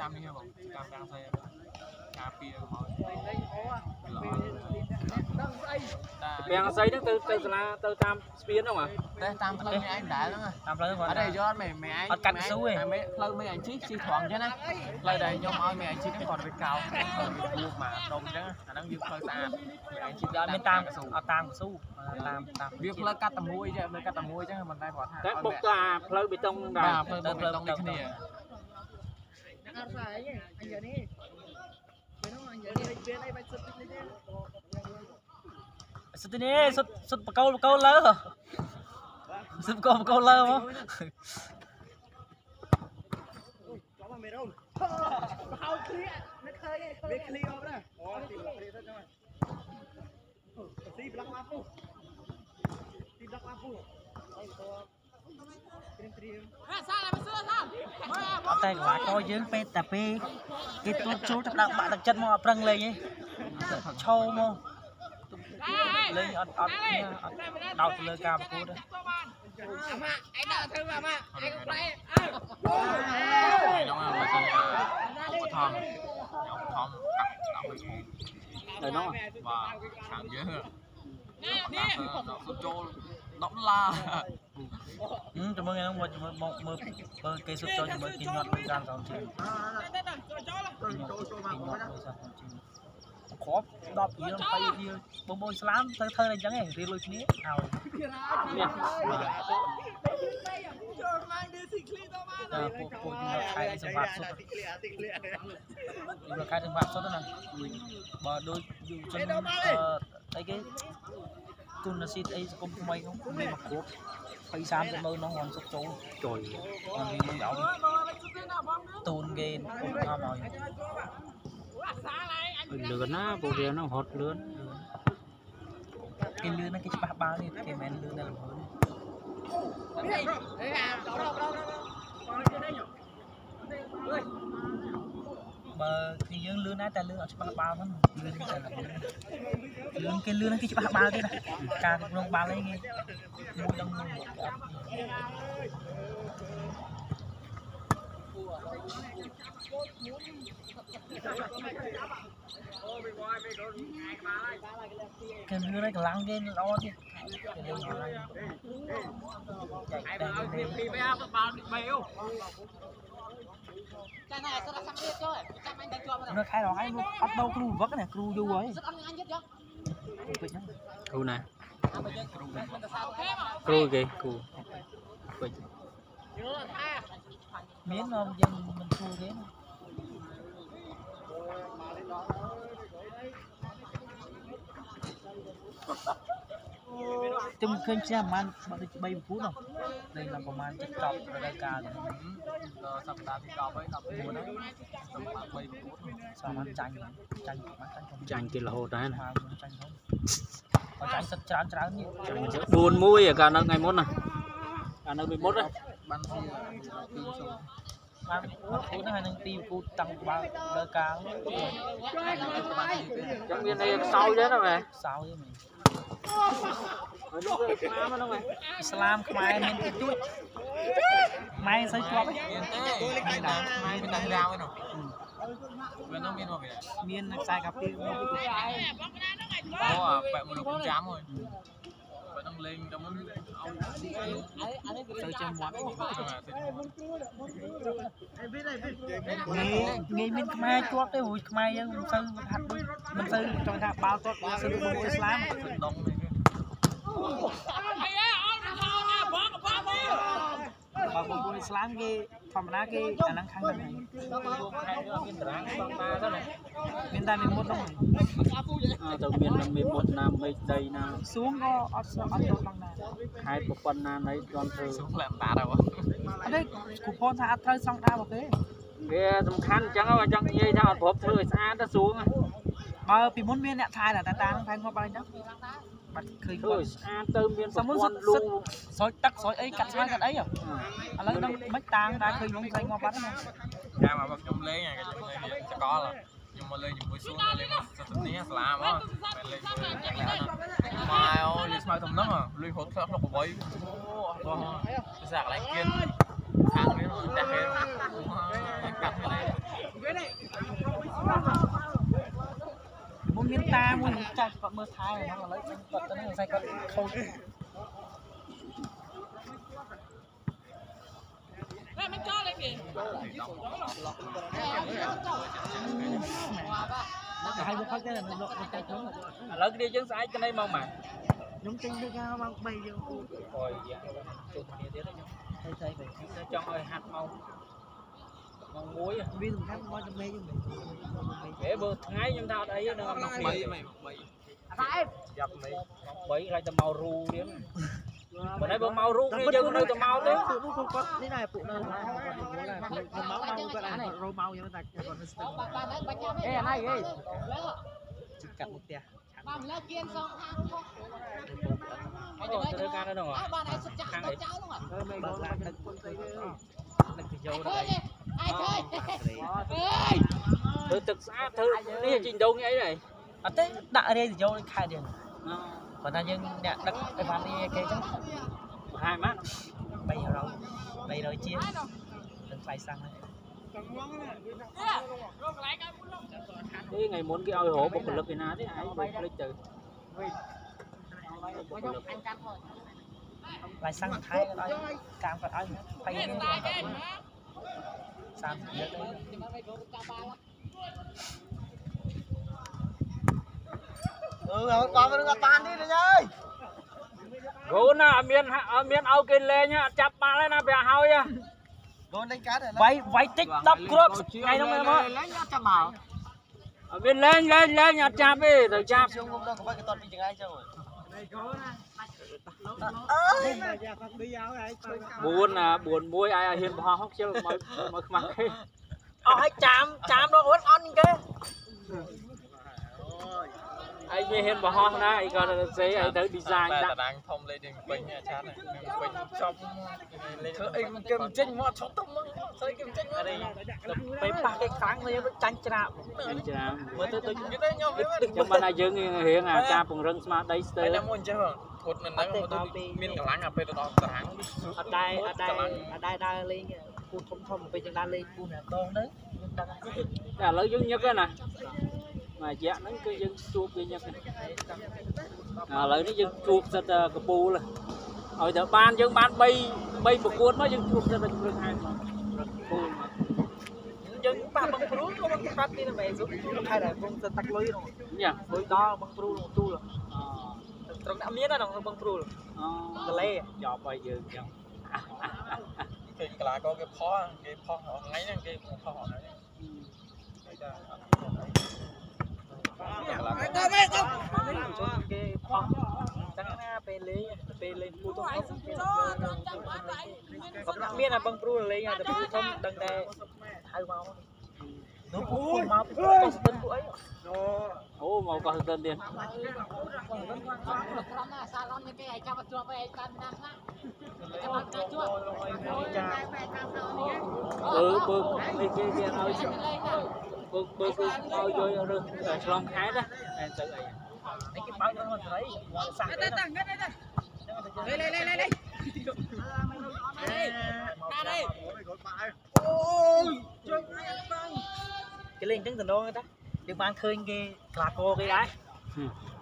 តាមនេះបងតាមតាមស្អីការពារមកពាំងស្អីហ្នឹងទៅទៅសាលាទៅតាមស្ពានហ្នឹងហ៎តែតាមផ្លូវនេះឯងដែរហ្នឹងតាមផ្លូវគាត់អត់ទេយកមេមេឯងអត់កាត់ស៊ូទេមេផ្លូវមេឯងជីជីត្រង់អញ្ចឹងណាផ្លូវដែលខ្ញុំឲ្យមេឯងជីហ្នឹងគាត់ទៅកោបលូកមកដុំអញ្ចឹងអាហ្នឹងយើងផ្លូវស្អាតមេឯងជីអត់មានតាមអត់តាមកស៊ូតាមតាមវាផ្លូវកាត់តែមួយចេះមើលកាត់តែមួយអញ្ចឹងមិនដែរគាត់ថាតែបុកទៅអាផ្លូវបេតុងដែរបាទផ្លូវបេតុងនេះគ្នា សុទ្ធនេះសុទ្ធសុទ្ធបកោលបកោលលើសុទ្ធបកោលបកោលលើមកអត់ តែកង្វះកយើងពេលតែពេលគេទួតចូលទៅដាក់បាក់ទឹកចិត្តមកអត់ប្រឹងលេងទេឈោមកលេងអត់អត់អត់ដោតទៅលើការប្រកួតទេខ្ញុំមកបើសិនឧបត្ថម្ភខ្ញុំឧបត្ថម្ភកាត់ដល់មួយខូហើយនោះបាទខាងយើង ដល់ចូល10ដុល្លារហឹមចាំមើលហ្នឹងមកមើលមកមើលមើលគេសុទ្ធចូលជាមួយគេញាត់មួយតាមសំជាចូលចូលមកគាត់គ្រាប់10រៀល20រៀលបងបងស្លាមទៅធ្វើតែអញ្ចឹងឯងរៀលលុយគ្នាឲ្យនេះបាទពួកពួកយើងខែសម្បត្តិសុទ្ធយើងខែសម្បត្តិសុទ្ធណាបើដូចយុវជន អឺអីគេទុនស៊ីតអីសង្គមថ្មីនោះមានមកគ្រប់20 30ម៉ឺននោះហ្នឹងសុទ្ធចូលជួយអត់មានលុយឲ្យទូនគេពុកងំឲ្យលឿនណាពួកវាហ្នឹងហត់លឿនគេលឿនហ្នឹងគេច្បាស់បាល់នេះគេមិនមែនលឿនតែល្មើនបើ គឺយើងលឿនដែរតែលឿនអត់ច្បាស់បាល់ហ្នឹងលឿនតែល្មើនលឿនគេលឿនហ្នឹងគេច្បាស់បាល់ទៀតណាការគ្រប់គ្រងបាល់អីគេមួយដល់មួយគេអត់គេលឿនហើយកន្លងគេល្អទៀតគេលឿនល្អហើយចែកតែពីពីចាណែសរសកម្មទៀតចូលចាំអញតែជាប់ នៅខែរហ័យនោះអត់ដោគ្រូវឹកណាគ្រូយូរហើយសឹកអត់អញទៀតយកពេជ្រហ្នឹងគ្រូណាអាបើយើងគ្រូមិនទៅសាអូខេមកគ្រូគេគ្រូពេជ្រយល់ថាមានមកយើងមិនគ្រូទេ ខ្ញុំឃើញឆ្នាំប្រហែលបើដូច3ប្រពូនោះលេងឡើងប្រហែលចិត្តចប់រដូវកាលហ្នឹងដល់សប្តាហ៍ទី10ហើយ14ហើយសម្រាប់3ប្រកួតសាមញ្ញចាញ់ហ្នឹងចាញ់ប្រហែលចាញ់ខ្ញុំចាញ់គេរហូតដែរណាថាចាញ់ខ្ញុំបើចាញ់សិតច្រើនច្រើននេះ4 1អាកាលនៅថ្ងៃមុនណាកាលនៅពីមុនណាបានជា2 0បានប្រពូហ្នឹងហើយនឹងទីប្រពូតាំងក្បាលរដូវកាលចឹងមានអីខ្សោយដែរណាមែសោយហ្នឹងហើយលោកគេស្នាមហ្នឹង មែឥស្លាមខ្មែរមានតិចតួចខ្មែរមិនសូវជាប់ទេមានទេមានតែមានតែរាវឯនោះវានោះមានមកវាមានខ្សែកាពីមកពីអូអាបែបមនុស្សចាំហើយបើនឹងលេងទៅមុនឲ្យទៅចាំមាត់ទៅងាយងាយមានខ្មែរជាប់ទេរួចខ្មែរយើងមិនសូវហាត់ដូចមិនសូវចង់ថាបាល់ទាត់សូវដូចបងអ៊ីស្លាមដងនេះ បើបងអ៊ីស្លាមគេធម្មតាគេអាហ្នឹងខាងហ្នឹងមានតារាងបងតាទៅមានតែមានមុតហ្នឹងអើទៅមាននឹងមានមុតណាមេឃដីណាសួងក៏អត់អត់ចូលក្នុងដែរខេត្តប្រព័ន្ធណាណីទាន់ធ្វើសុំលាក់តាដែរបងអត់ទេគូផនថាអត់ត្រូវសងដារបស់គេវាសំខាន់អញ្ចឹងអញ្ចឹងនិយាយថាអត់ប្រពធ្វើឲ្យស្អាតទៅស្រួងបើពីមុនមានអ្នកថែតែតាតាថែងាប់ហើយអញ្ចឹង បាត់ឃើញធ្វើគាត់ឲ្យស្អាតទៅមានសប្រមុនព័សិន្ធតលូសិតស្រោចទឹកស្រោចអីកាត់ស្មៅកាត់អីហ៎ឥឡូវដឹងមិនតាងដែរឃើញមកស្អីងាប់បាត់ហ្នឹងចាំមកខ្ញុំលេងខ្ញុំលេងសកលខ្ញុំមកលេងជាមួយសួនលេងសត្វនេះស្លាមហ៎លេងមកអូលេងស្មៅទំនឹងលេងហត់ខ្លះក្នុងប្រវៃអូអត់បងភាសាកន្លែងគៀនខាងនេះតែគេ ចាស់គាត់មើលថែហ្នឹងឥឡូវគាត់ទៅនឹងស្អីគាត់ខូចម៉ែមិនចូលទេគេដល់ហើយយកផឹកទៅលោកចាច់ហ្នឹងឥឡូវគ្នាយើងស្អែកគ្នាមកម៉ាខ្ញុំចេញទៅកាមក3យើងគូអយយ៉ាជួបគ្នាទៀតខ្ញុំទៅស្អីទៅចង់ឲ្យហាត់មកមកមួយវាសំខាន់មកតែមេយើងហេបើថ្ងៃខ្ញុំថាអត់អីដល់13 13 ចាប់មិនបីខ្លាចតែមករូទៀតបើនេះបើមករូគ្នាយើងនៅតែមកទេពួកនោះពួកគាត់នេះដែរពួកនោះមកមកគាត់អាចរោមកយ៉ាងតែគាត់មិនស្ទឹកអេអាយអេជិះកាត់មកផ្ទះបានលើគៀនសងខាងខុសអត់ទៅធ្វើការនៅនោះបានឯងសុទ្ធចាក់ទៅចោលនោះបើឡើងទឹកពុនទៅនឹងទៅយោដែរអាយធ្វើអើយធ្វើទឹកស្អាតធ្វើនេះជីងដងអីដែរ អត់ទេដាក់រាយទៅយកខែទៀតគាត់ថាយើងអ្នកដឹកទៅបាននេះគេចឹងហើយម៉ាក់300 300ជាងនឹងថ្លៃសាំងហើយនេះថ្ងៃមុនគេឲ្យរោបុគ្គលិកឯណាទេឯងបើភ្លេចទៅ Anh cắt thôi. ថ្លៃសាំងខែគាត់ឲ្យកាមគាត់ឲ្យ20រៀល30រៀលទៅ Thì mà mày vô ca ba lắm. អឺគាត់មិនបាននេះទេអើយរូណាអត់មានអត់មានឲ្យគេលេងអត់ចាប់បាល់ទេណាវាហើយកូនលេងកាត់វាយវាយតិច10គ្រាប់ថ្ងៃនោះមើលមកលេងអត់ចាប់មកអត់មានលេង លេងលេងអត់ចាប់ទេទៅចាប់ជុំគុំដល់ក្បាច់ក៏តពីចង្អៃចឹង4ណា4 1អាយឲ្យហ៊ានបោះខ្ជិលមកមកខ្មាស់គេអស់ឲ្យចាមចាមដល់អត់អន់គេអីវាហ៊ានបោះណាអីក៏ទៅសេអីទៅ design តែដាក់តារាងធំលេងទាំងពេញអាចារ្យពេញចប់លេងធ្វើអីគេមិនចេញមកឈប់ទៅមកស្អីគេមិនចេញមកពេលប៉ះគេខ្លាំងវាចាញ់ច្រាបច្រើនមើលទៅដូចគេទៅខ្ញុំវិញចឹងបានថាយើងរៀងអាការពង្រឹងស្មារតីស្ទើតែរតែមួយអញ្ចឹងធត់នៅហ្នឹងមកទៅមានកម្លាំងអាពេលទៅដល់តារាងអត់ដែរអត់ដែរអត់ដែរដើរលេងគូធំធំពេលចឹងដើរលេងគូណាដងទៅយើងដឹងហើយតែឥឡូវយើងញឹកណា មួយរយៈហ្នឹងគឺយើងជួបគេញឹកឥឡូវនេះយើងជួបសិតតែកពូលឲ្យតែបានយើងបាន3 3ប្រកួតមកយើងជួបសិតតែជំរឿនហាងមកកពូលមកយើងប៉ះបងព្រូក៏បងកាត់នេះមែនសុំជួលខែដែរបងទៅតាក់លុយនោះញ៉ាលុយដល់បងព្រូនោះទូលអត្រង់ដាក់មានណាក្នុងបងព្រូអកលេយកឲ្យយើងចឹងគេកលាក៏គេផោះគេផោះថ្ងៃហ្នឹងគេផោះថ្ងៃគេចា ទៅមែនទៅគេផោះចឹងណាពេលលេងពេលលេងគូធំធំគេគាត់ដាក់មានណាបងព្រូលេងតែព្រូធំដឹងតែហៅមកនោះគូមកពីកោស្ទឹងពួកអីអូមកកោះទៅទៀត Còn là salon như cái này cho vào chùa về tan năm á. Cho vào cái chùa. ចាបើបើនេះគេគេឲ្យ Anh lên nào. បើបើគឺឲ្យយករើសឆ្លងខេត្តណាតែទៅអីនេះគេបើកដល់ស្រីសាក់ទៅហ្នឹង Lên lên lên lên lên. Ra đây. គេលេងចឹងតំណងតាយើងបានឃើញគេក្លាកោគេដែរហឹម